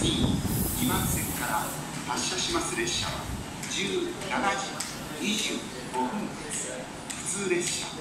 次2番線から発車します列車は17時25分です。普通列車